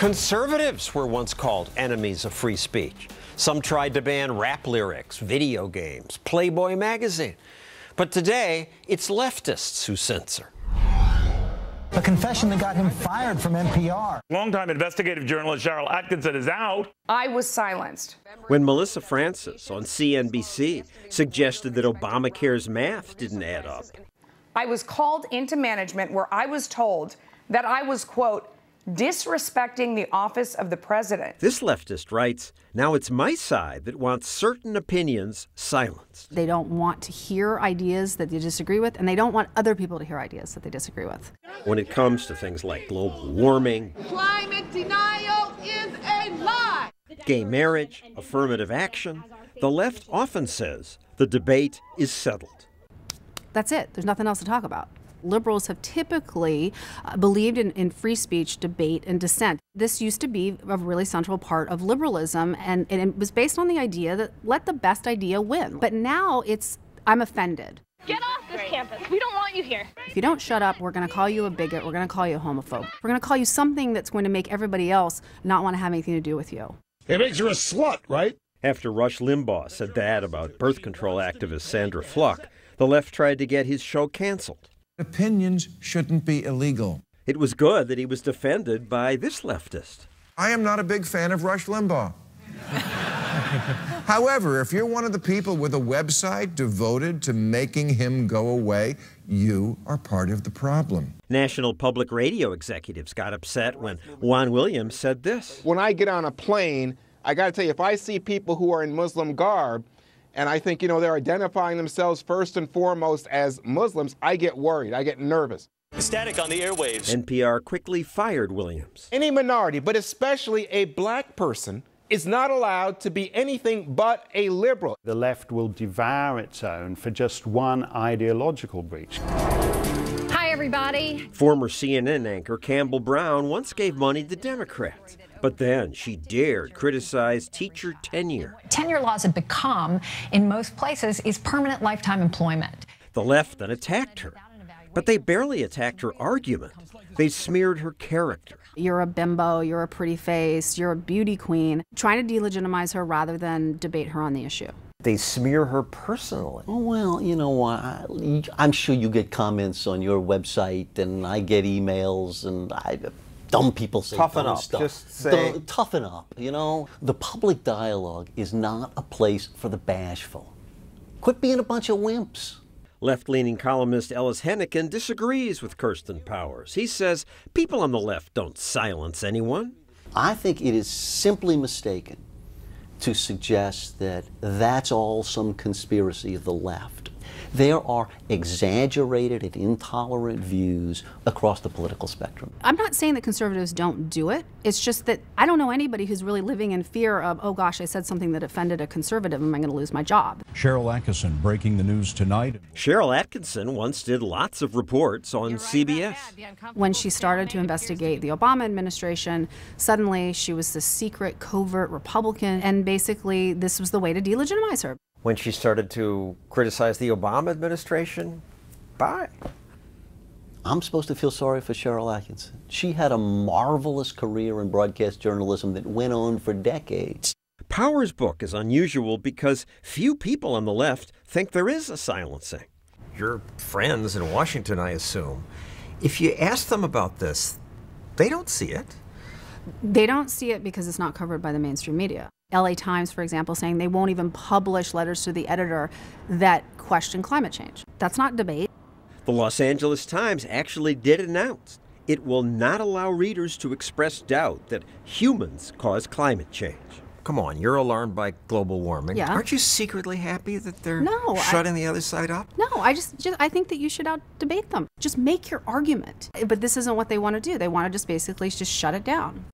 Conservatives were once called enemies of free speech. Some tried to ban rap lyrics, video games, Playboy magazine. But today, it's leftists who censor. A confession that got him fired from NPR. Longtime investigative journalist Sharyl Attkisson is out. I was silenced. When Melissa Francis on CNBC suggested that Obamacare's math didn't add up. I was called into management where I was told that I was, quote, disrespecting the office of the president. This leftist writes now it's my side that wants certain opinions silenced. They don't want to hear ideas that they disagree with, and they don't want other people to hear ideas that they disagree with. When it comes to things like global warming, climate denial is a lie, gay marriage, affirmative action, the left often says the debate is settled. That's it. There's nothing else to talk about liberals have typically uh, believed in, in, free speech, debate, and dissent. This used to be a really central part of liberalism, and, and it was based on the idea that let the best idea win. But now it's, I'm offended. Get off this campus. We don't want you here. If you don't shut up, we're going to call you a bigot. We're going to call you a homophobe. We're going to call you something that's going to make everybody else not want to have anything to do with you. It makes you a slut, right? After Rush Limbaugh said that about birth control activist Sandra Fluke, the left tried to get his show canceled. Opinions shouldn't be illegal. It was good that he was defended by this leftist. I am not a big fan of Rush Limbaugh. However, if you're one of the people with a website devoted to making him go away, you are part of the problem. National Public Radio executives got upset when Juan Williams said this. When I get on a plane, I got to tell you, if I see people who are in Muslim garb, and I think, you know, they're identifying themselves first and foremost as Muslims. I get worried. I get nervous. Static on the airwaves. NPR quickly fired Williams. Any minority, but especially a black person, is not allowed to be anything but a liberal. The left will devour its own for just one ideological breach. Hi, everybody. Former CNN anchor Campbell Brown once gave money to Democrats. But then she dared criticize teacher tenure. Tenure laws have become, in most places, is permanent lifetime employment. The left then attacked her. But they barely attacked her argument. They smeared her character. You're a bimbo, you're a pretty face, you're a beauty queen, trying to delegitimize her rather than debate her on the issue. They smear her personally. Oh, well, you know, I, I'm sure you get comments on your website, and I get emails, and I dumb people say toughen dumb up. stuff. Just say the, toughen up. You know, the public dialogue is not a place for the bashful. Quit being a bunch of wimps. Left-leaning columnist Ellis Henican disagrees with Kirsten Powers. He says people on the left don't silence anyone. I think it is simply mistaken to suggest that that's all some conspiracy of the left. There are exaggerated and intolerant views across the political spectrum. I'm not saying that conservatives don't do it. It's just that I don't know anybody who's really living in fear of, oh gosh, I said something that offended a conservative. Am I going to lose my job? Sharyl Attkisson breaking the news tonight. Sharyl Attkisson once did lots of reports on CBS. When she started to investigate the Obama administration, suddenly she was this secret, covert Republican, and basically this was the way to delegitimize her when she started to criticize the Obama administration, bye. I'm supposed to feel sorry for Sharyl Attkisson. She had a marvelous career in broadcast journalism that went on for decades. Powers' book is unusual because few people on the left think there is a silencing. Your friends in Washington, I assume. If you ask them about this, they don't see it. They don't see it because it's not covered by the mainstream media. LA Times, for example, saying they won't even publish letters to the editor that question climate change. That's not debate. The Los Angeles Times actually did announce it will not allow readers to express doubt that humans cause climate change. Come on, you're alarmed by global warming. Yeah. Aren't you secretly happy that they're no, shutting I, the other side up? No, I just, just I think that you should out debate them. Just make your argument. But this isn't what they want to do. They want to just basically just shut it down.